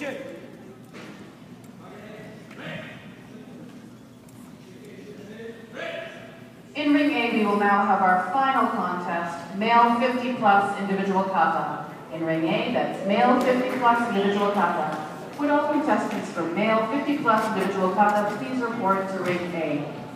In ring A, we will now have our final contest, male 50 plus individual kata. In ring A, that's male 50 plus individual kata. Would all contestants for male 50 plus individual kata please report to ring A?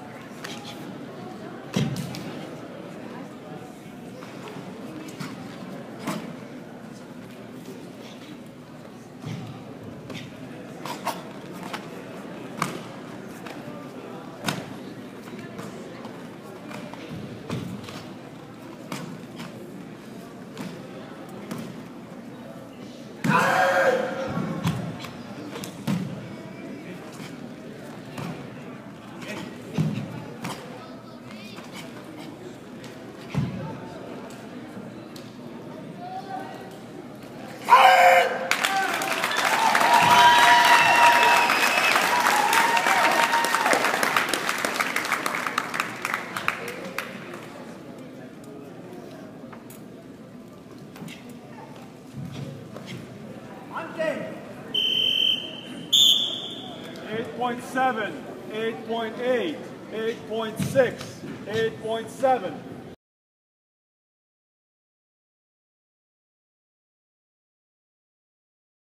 8.7, 8.8, 8.6, 8.7.